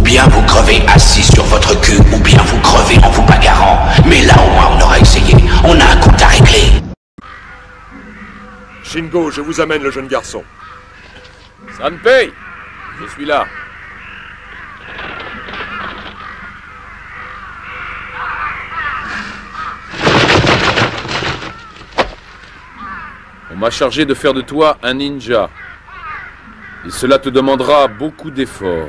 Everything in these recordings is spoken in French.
Ou bien vous crevez assis sur votre cul, ou bien vous crevez en vous bagarrant. Mais là au moins on aura essayé. On a un compte à régler. Shingo, je vous amène le jeune garçon. Sanpei Je suis là. On m'a chargé de faire de toi un ninja. Et cela te demandera beaucoup d'efforts.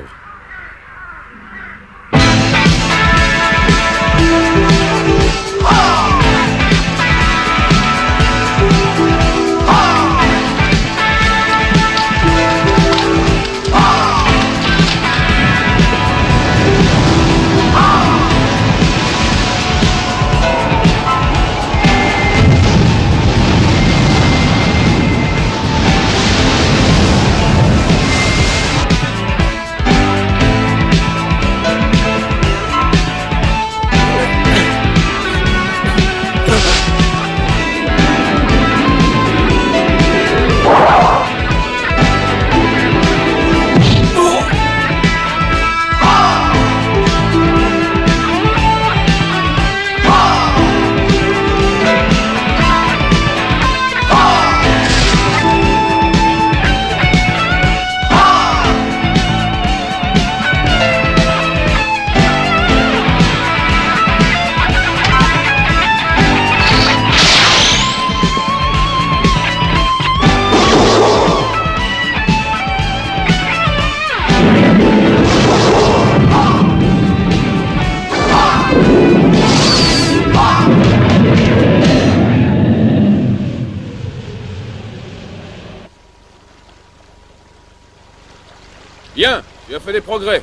Bien, tu as fait des progrès.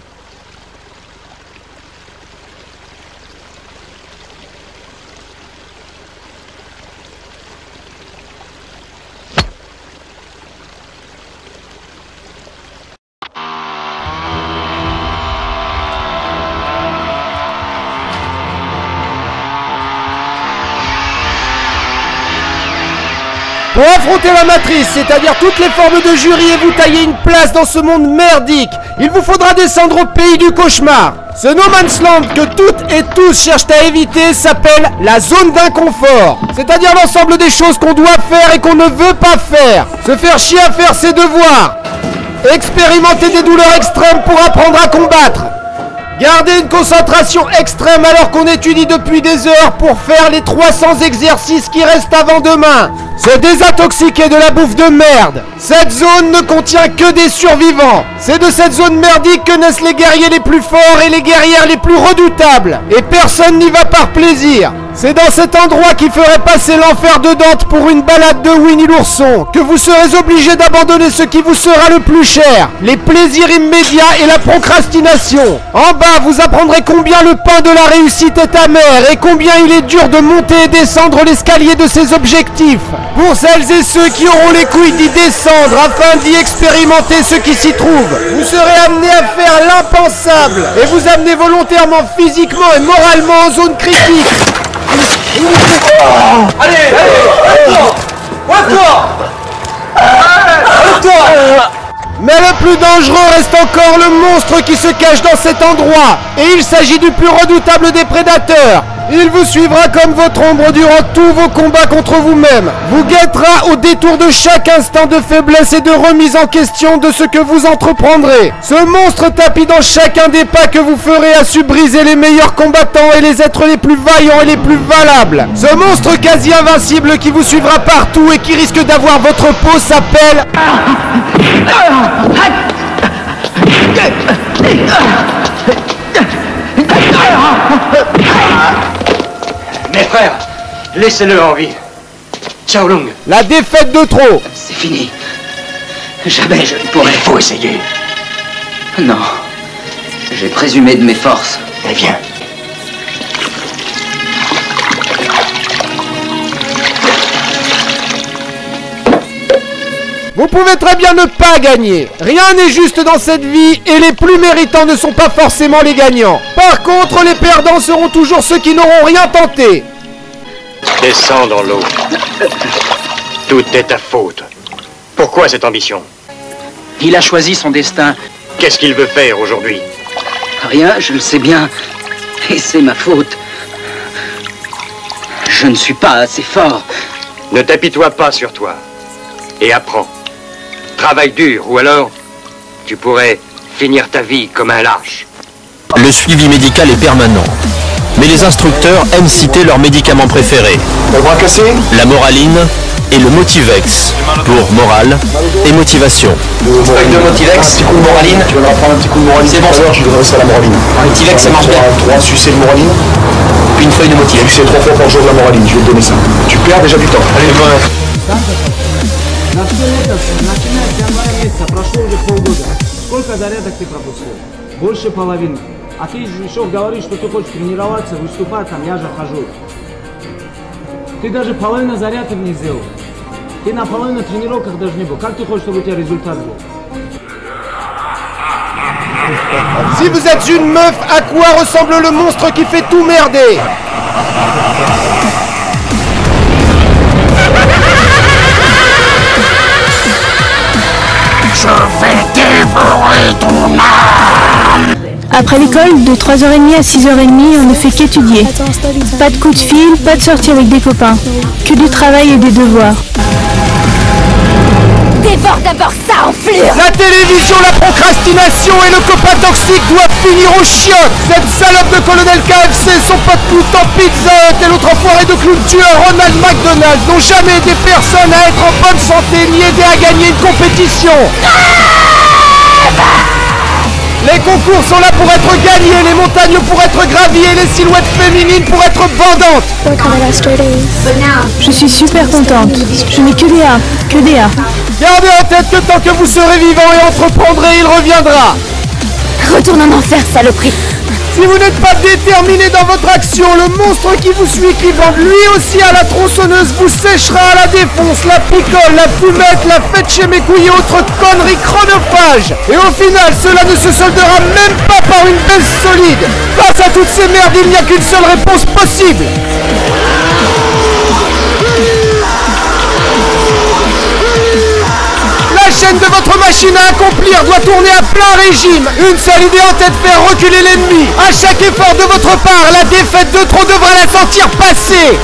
Pour affronter la matrice, c'est-à-dire toutes les formes de jury et vous tailler une place dans ce monde merdique, il vous faudra descendre au pays du cauchemar. Ce no man's land que toutes et tous cherchent à éviter s'appelle la zone d'inconfort. C'est-à-dire l'ensemble des choses qu'on doit faire et qu'on ne veut pas faire. Se faire chier à faire ses devoirs. Expérimenter des douleurs extrêmes pour apprendre à combattre. Garder une concentration extrême alors qu'on étudie depuis des heures pour faire les 300 exercices qui restent avant demain. Se désintoxiquer de la bouffe de merde. Cette zone ne contient que des survivants. C'est de cette zone merdique que naissent les guerriers les plus forts et les guerrières les plus redoutables. Et personne n'y va par plaisir. C'est dans cet endroit qui ferait passer l'enfer de Dante pour une balade de Winnie l'ourson que vous serez obligé d'abandonner ce qui vous sera le plus cher, les plaisirs immédiats et la procrastination. En bas, vous apprendrez combien le pain de la réussite est amer et combien il est dur de monter et descendre l'escalier de ses objectifs. Pour celles et ceux qui auront les couilles d'y descendre afin d'y expérimenter ce qui s'y trouve, vous serez amené à faire l'impensable et vous amener volontairement physiquement et moralement en zone critique. Allez, allez, toi toi Mais le plus dangereux reste encore le monstre qui se cache dans cet endroit. Et il s'agit du plus redoutable des prédateurs. Il vous suivra comme votre ombre durant tous vos combats contre vous-même. Vous guettera au détour de chaque instant de faiblesse et de remise en question de ce que vous entreprendrez. Ce monstre tapis dans chacun des pas que vous ferez a su briser les meilleurs combattants et les êtres les plus vaillants et les plus valables. Ce monstre quasi invincible qui vous suivra partout et qui risque d'avoir votre peau s'appelle... Laissez-le en vie. Ciao Lung, La défaite de trop c'est fini. Jamais je ne pourrai. Il faut essayer. Non. J'ai présumé de mes forces. Eh bien. Vous pouvez très bien ne pas gagner. Rien n'est juste dans cette vie et les plus méritants ne sont pas forcément les gagnants. Par contre, les perdants seront toujours ceux qui n'auront rien tenté. Descends dans l'eau. Tout est ta faute. Pourquoi cette ambition? Il a choisi son destin. Qu'est-ce qu'il veut faire aujourd'hui? Rien, je le sais bien. Et c'est ma faute. Je ne suis pas assez fort. Ne t'apitoie pas sur toi. Et apprends. Travaille dur, ou alors tu pourrais finir ta vie comme un lâche. Le suivi médical est permanent Mais les instructeurs aiment citer leurs médicaments préférés. La moraline et le Motivex pour morale et motivation. Avec deux Motivex, un petit coup de moraline. Tu vas prendre un petit coup de moraline. C'est bon, ça. je voudrais ça la moraline. Motivex, ça marche bien. Trois sucer de moraline. Puis une feuille de Motivex. Tu sais trois fois par jour de la moraline, je vais te donner ça. Tu perds déjà du temps. Allez, bon. На все это, начиная с января месяца, прошло уже полгода. Сколько зарядок ты пропустил? Больше половины. А ты еще говоришь, что ты хочешь тренироваться, выступать, там я же хожу. Ты даже половину зарядок не сделал. Ты на половину тренировках даже не был. Как ты хочешь, чтобы у тебя результат был? Si vous êtes une meuf, à quoi ressemble le monstre qui fait tout merder Je vais dévorer ton âme après l'école, de 3h30 à 6h30, on ne fait qu'étudier. Pas de coup de fil, pas de sortie avec des copains. Que du travail et des devoirs. Dévore d'abord ça, enflure La télévision, la procrastination et le copain toxique doivent finir au chiottes Cette salope de colonel KFC, son pote tout en pizza et l'autre enfoiré de clown tueur Ronald McDonald n'ont jamais aidé personne à être en bonne santé ni aidé à gagner une compétition les concours sont là pour être gagnés, les montagnes pour être gravies et les silhouettes féminines pour être bandantes. Je suis super contente. Je n'ai que des A, que des A. Gardez en tête que tant que vous serez vivant et entreprendrez, il reviendra. Retourne en enfer, saloperie Si vous n'êtes pas déterminé dans votre action, le monstre qui vous suit, qui bande lui aussi à la tronçonneuse, vous séchera à la défonce, la picole, la fumette, la fête chez mes couilles et autres conneries chronophages. Et au final, cela ne se soldera même pas par une baisse solide. Face à toutes ces merdes, il n'y a qu'une seule réponse possible. La chaîne de votre machine à accomplir doit tourner à plein régime. Une seule idée en tête, faire reculer l'ennemi. À chaque effort de votre part, la défaite de trop devra la sentir passer.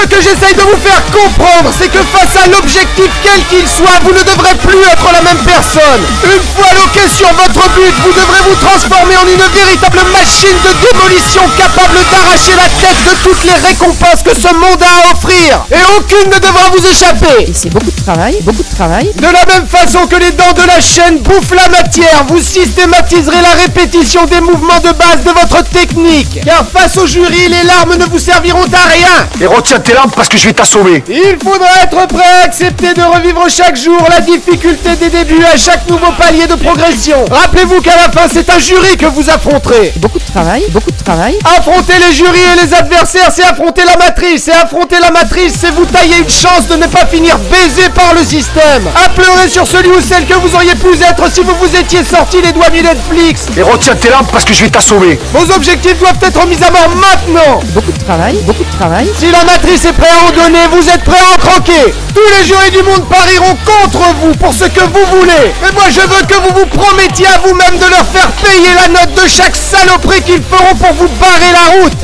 Ce que j'essaye de vous faire comprendre, c'est que face à l'objectif quel qu'il soit, vous ne devrez plus être la même personne. Une fois loqué sur votre but, vous devrez vous transformer en une véritable machine de démolition capable d'arracher la tête de toutes les récompenses que ce monde a à offrir. Et aucune ne devra vous échapper. Et c'est beaucoup de travail, beaucoup de travail. De la même façon que les dents de la chaîne bouffent la matière, vous systématiserez la répétition des mouvements de base de votre technique. Car face au jury, les larmes ne vous serviront à rien. Et retiens tes parce que je vais t'assommer. Il faudra être prêt à accepter de revivre chaque jour la difficulté des débuts à chaque nouveau palier de progression. Rappelez-vous qu'à la fin, c'est un jury que vous affronterez. Beaucoup de travail, beaucoup de travail. Affronter les jurys et les adversaires, c'est affronter la matrice. Et affronter la matrice, c'est vous tailler une chance de ne pas finir baisé par le système. À pleurer sur celui ou celle que vous auriez pu être si vous vous étiez sorti les doigts du Netflix. Et retiens tes lampes parce que je vais t'assommer. Vos objectifs doivent être mis à mort maintenant. Beaucoup de travail, beaucoup de travail. Si la matrice est prête à en donner, vous êtes prêts à en croquer. Tous les jurys du monde parieront contre vous pour ce que vous voulez. Mais moi, je veux que vous vous promettiez à vous-même de leur faire payer la note de chaque saloperie qu'ils feront pour vous barrer la route.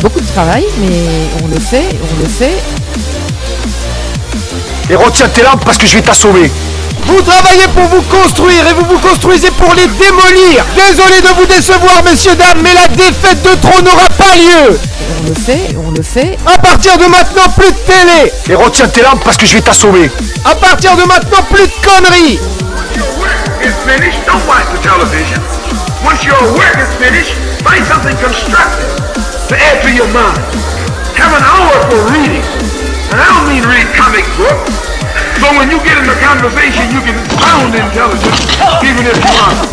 Beaucoup de travail, mais on le fait, on le fait. Et retiens tes lampes parce que je vais t'assommer. Vous travaillez pour vous construire et vous vous construisez pour les démolir. Désolé de vous décevoir, messieurs, dames, mais la défaite de trop n'aura pas lieu. On le fait, on le fait. À partir de maintenant, plus de télé. Et retiens tes lampes parce que je vais t'assommer. À partir de maintenant, plus de conneries. It's finished, don't watch the television. Once your work is finished, find something constructive to add to your mind. Have an hour for reading. And I don't mean read comic books. So when you get in a conversation, you can sound intelligent, even if you aren't.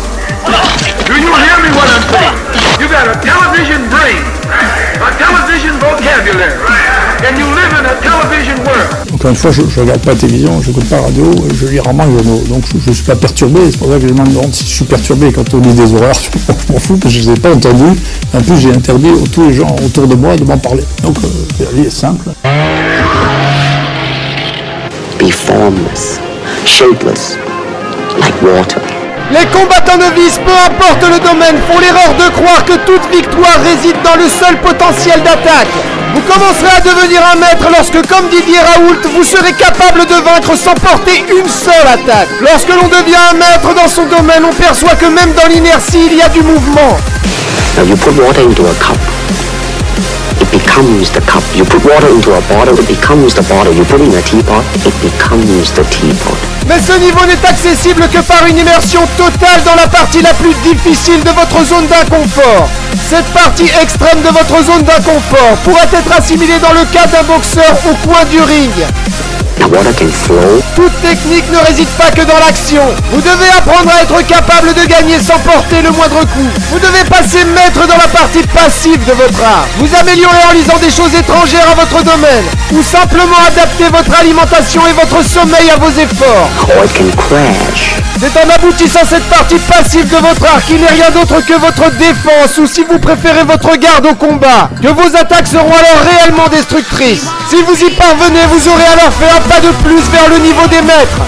Do you hear me what I'm saying? You got a television brain, a television vocabulary, and you live in a television world. Encore une fois, je ne regarde pas la télévision, je n'écoute pas la radio, je lis rarement les journaux. Donc je ne suis pas perturbé, c'est pour ça que gens me demandent si je suis perturbé quand on lit des horreurs. je m'en fous parce que je ne les ai pas entendus. En plus, j'ai interdit à tous les gens autour de moi de m'en parler. Donc euh, la vie est simple. Formless, shapeless, like water. Les combattants novices, peu importe le domaine, font l'erreur de croire que toute victoire réside dans le seul potentiel d'attaque. Vous commencerez à devenir un maître lorsque, comme Didier Raoult, vous serez capable de vaincre sans porter une seule attaque. Lorsque l'on devient un maître dans son domaine, on perçoit que même dans l'inertie, il y a du mouvement. Now you put water into a cup. It becomes the cup. You put water into a bottle, it becomes the bottle. You put in a teapot, it becomes the teapot. Mais ce niveau n'est accessible que par une immersion totale dans la partie la plus difficile de votre zone d'inconfort. Cette partie extrême de votre zone d'inconfort pourrait être assimilée dans le cas d'un boxeur au coin du ring. The water can flow. Toute technique ne réside pas que dans l'action. Vous devez apprendre à être capable de gagner sans porter le moindre coup. Vous devez passer maître dans la partie passive de votre art. Vous améliorer en lisant des choses étrangères à votre domaine. Ou simplement adapter votre alimentation et votre sommeil à vos efforts. Or it can crash. C'est en aboutissant cette partie passive de votre art qui n'est rien d'autre que votre défense ou si vous préférez votre garde au combat, que vos attaques seront alors réellement destructrices. Si vous y parvenez, vous aurez alors fait un pas de plus vers le niveau des maîtres.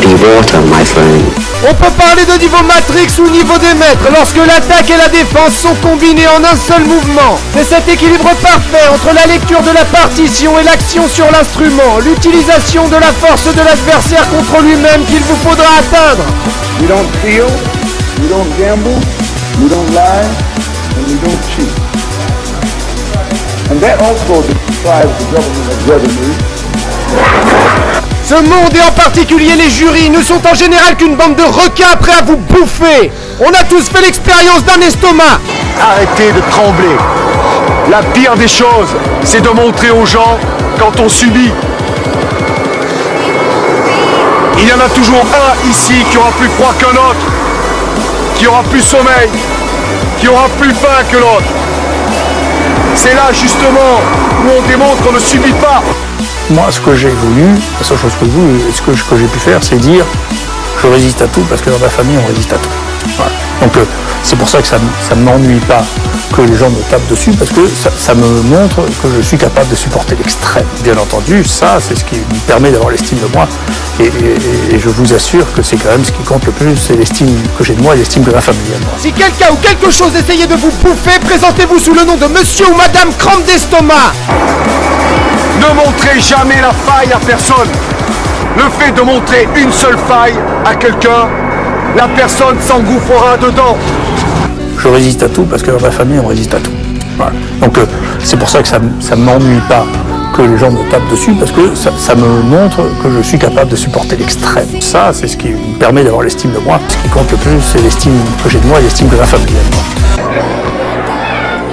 Be water, my friend. On peut parler de niveau Matrix ou niveau des maîtres lorsque l'attaque et la défense sont combinées en un seul mouvement. C'est cet équilibre parfait entre la lecture de la partition et l'action sur l'instrument, l'utilisation de la force de l'adversaire contre lui-même qu'il vous faudra atteindre. We don't steal, we don't gamble, we don't lie, and we don't cheat. And that also Ce monde et en particulier les jurys ne sont en général qu'une bande de requins prêts à vous bouffer. On a tous fait l'expérience d'un estomac. Arrêtez de trembler. La pire des choses, c'est de montrer aux gens quand on subit. Il y en a toujours un ici qui aura plus froid qu'un autre, qui aura plus sommeil, qui aura plus faim que l'autre. C'est là justement on démontre qu'on ne subit pas. Moi, ce que j'ai voulu, la seule chose que j'ai voulu, ce que, que j'ai pu faire, c'est dire je résiste à tout parce que dans ma famille, on résiste à tout. Voilà. Donc, euh, c'est pour ça que ça ne m'ennuie pas que les gens me tapent dessus parce que ça, ça me montre que je suis capable de supporter l'extrême. Bien entendu, ça, c'est ce qui me permet d'avoir l'estime de moi. Et, et- et je vous assure que c'est quand même ce qui compte le plus, c'est l'estime que j'ai de moi et l'estime de ma famille à moi. Si quelqu'un ou quelque chose essayait de vous bouffer, présentez-vous sous le nom de monsieur ou madame crampe d'estomac. Ne montrez jamais la faille à personne. Le fait de montrer une seule faille à quelqu'un, la personne s'engouffrera dedans. Je résiste à tout parce que dans ma famille, on résiste à tout. Donc euh, c'est pour ça que ça ne m'ennuie pas que les gens me tapent dessus parce que ça, ça me montre que je suis capable de supporter l'extrême. Ça, c'est ce qui me permet d'avoir l'estime de moi. Ce qui compte le plus, c'est l'estime que j'ai de moi et l'estime de ma famille.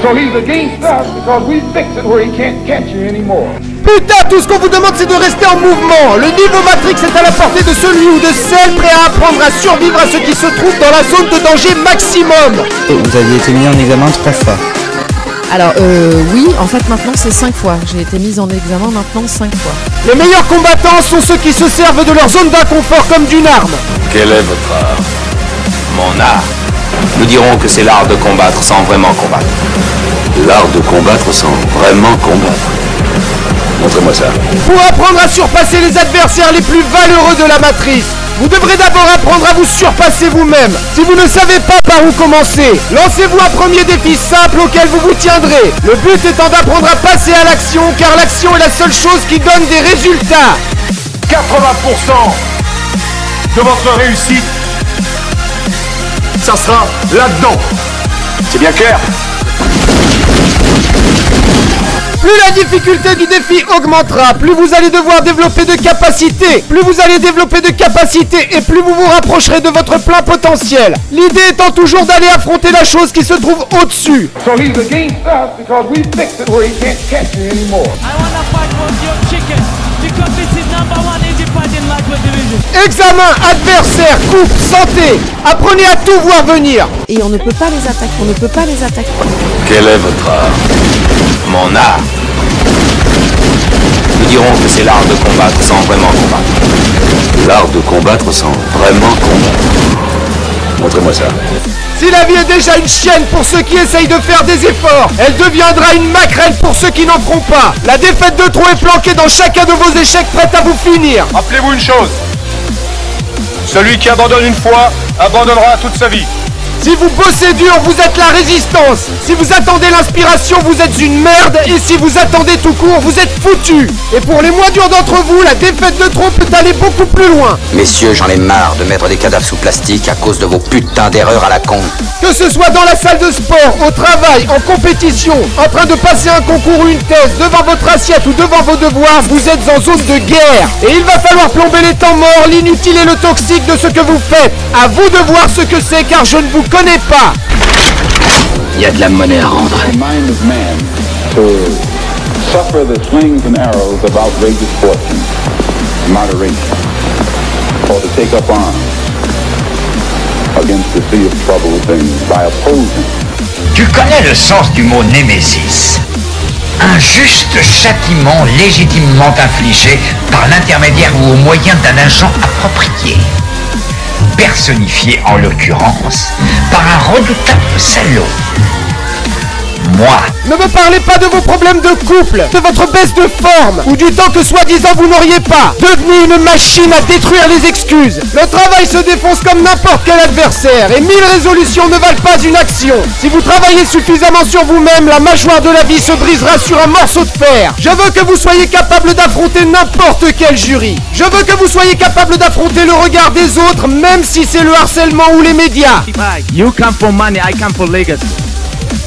So he's against us because we fix it where he can't catch you anymore. Putain, tout ce qu'on vous demande, c'est de rester en mouvement. Le niveau Matrix est à la portée de celui ou de celle prêt à apprendre à survivre à ce qui se trouve dans la zone de danger maximum. Vous aviez été mis en examen trois fois. Alors, euh, oui, en fait, maintenant, c'est cinq fois. J'ai été mise en examen maintenant cinq fois. Les meilleurs combattants sont ceux qui se servent de leur zone d'inconfort comme d'une arme. Quel est votre art? Mon art. Nous dirons que c'est l'art de combattre sans vraiment combattre. L'art de combattre sans vraiment combattre. Montrez-moi ça. Pour apprendre à surpasser les adversaires les plus valeureux de la matrice, vous devrez d'abord apprendre à vous surpasser vous-même. Si vous ne savez pas par où commencer, lancez-vous un premier défi simple auquel vous vous tiendrez. Le but étant d'apprendre à passer à l'action, car l'action est la seule chose qui donne des résultats. 80% de votre réussite, ça sera là-dedans. C'est bien clair Plus la difficulté du défi augmentera, plus vous allez devoir développer de capacités. Plus vous allez développer de capacités et plus vous vous rapprocherez de votre plein potentiel. L'idée étant toujours d'aller affronter la chose qui se trouve au-dessus. So Examen, adversaire, coupe, santé. Apprenez à tout voir venir. Et on ne peut pas les attaquer. On ne peut pas les attaquer. Quel est votre art? Mon art. Nous dirons que c'est l'art de combattre sans vraiment combattre. L'art de combattre sans vraiment combattre. Montrez-moi ça. Si la vie est déjà une chienne pour ceux qui essayent de faire des efforts, elle deviendra une maquerelle pour ceux qui n'en feront pas. La défaite de trop est planquée dans chacun de vos échecs prête à vous finir. Rappelez-vous une chose. Celui qui abandonne une fois abandonnera toute sa vie. Si vous bossez dur, vous êtes la résistance. Si vous attendez l'inspiration, vous êtes une merde. Et si vous attendez tout court, vous êtes foutu. Et pour les moins durs d'entre vous, la défaite de trop peut aller beaucoup plus loin. Messieurs, j'en ai marre de mettre des cadavres sous plastique à cause de vos putains d'erreurs à la con. Que ce soit dans la salle de sport, au travail, en compétition, en train de passer un concours ou une thèse, devant votre assiette ou devant vos devoirs, vous êtes en zone de guerre. Et il va falloir plomber les temps morts, l'inutile et le toxique de ce que vous faites. À vous de voir ce que c'est, car je ne vous connais pas. Il y a de la monnaie à rendre. the mind of man to suffer the slings and arrows of outrageous fortune, moderation, or to take up arms against the sea of troubled things by opposing. Tu connais le sens du mot némésis Un juste châtiment légitimement infligé par l'intermédiaire ou au moyen d'un agent approprié. Personnifié en l'occurrence par un redoutable salaud. Moi. Ne me parlez pas de vos problèmes de couple, de votre baisse de forme, ou du temps que soi-disant vous n'auriez pas. Devenez une machine à détruire les excuses. Le travail se défonce comme n'importe quel adversaire, et mille résolutions ne valent pas une action. Si vous travaillez suffisamment sur vous-même, la mâchoire de la vie se brisera sur un morceau de fer. Je veux que vous soyez capable d'affronter n'importe quel jury. Je veux que vous soyez capable d'affronter le regard des autres, même si c'est le harcèlement ou les médias. You come for money, I come for legacy.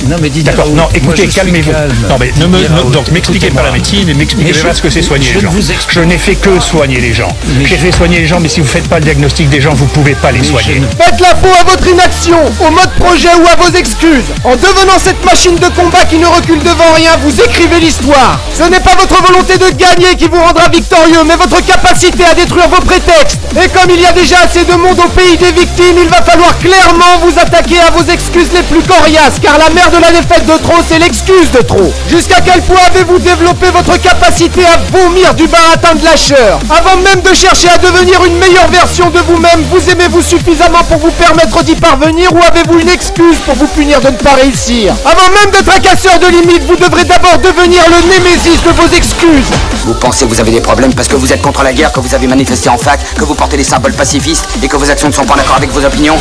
Non mais dis D'accord, non, écoutez, calmez-vous. Non mais ne me, ne- donc m'expliquez pas la médecine et m'expliquez Mais pas je- ce que c'est soigner je les ne gens. vous explique Je n'ai fait que soigner les gens. J'ai fait soigner les gens, mais si vous faites pas le diagnostic des gens, vous pouvez pas les soigner. Faites la peau à votre inaction, au mode projet ou à vos excuses. En devenant cette machine de combat qui ne recule devant rien, vous écrivez l'histoire. Ce n'est pas votre volonté de gagner qui vous rendra victorieux, mais votre capacité à détruire vos prétextes. Et comme il y a déjà assez de monde au pays des victimes, il va falloir clairement vous attaquer à vos excuses les plus coriaces, car la de la défaite de trop, c'est l'excuse de trop. Jusqu'à quel point avez-vous développé votre capacité à vomir du baratin de lâcheur Avant même de chercher à devenir une meilleure version de vous-même, vous aimez-vous suffisamment pour vous permettre d'y parvenir ou avez-vous une excuse pour vous punir de ne pas réussir? Avant même d'être un casseur de limites, vous devrez d'abord devenir le némésis de vos excuses. Vous pensez que vous avez des problèmes parce que vous êtes contre la guerre, que vous avez manifesté en fac, que vous portez des symboles pacifistes et que vos actions ne sont pas en accord avec vos opinions?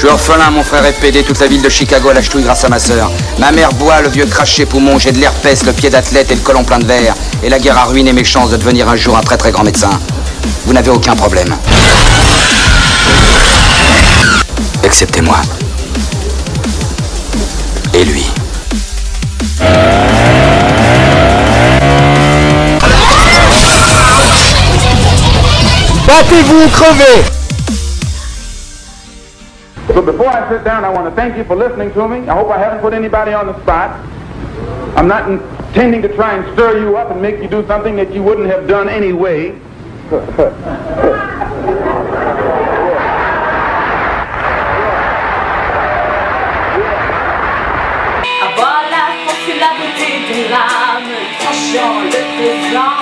Je suis orphelin, mon frère est pédé, toute la ville de Chicago la ch'touille grâce à ma sœur. Ma mère boit, le vieux craché poumon, j'ai de l'herpès, le pied d'athlète et le colon plein de verre. Et la guerre a ruiné mes chances de devenir un jour un très très grand médecin. Vous n'avez aucun problème. Excepté moi. Et lui. Battez-vous ou crevez So before I sit down, I want to thank you for listening to me. I hope I haven't put anybody on the spot. I'm not intending to try and stir you up and make you do something that you wouldn't have done anyway. La beauté de l'âme, le.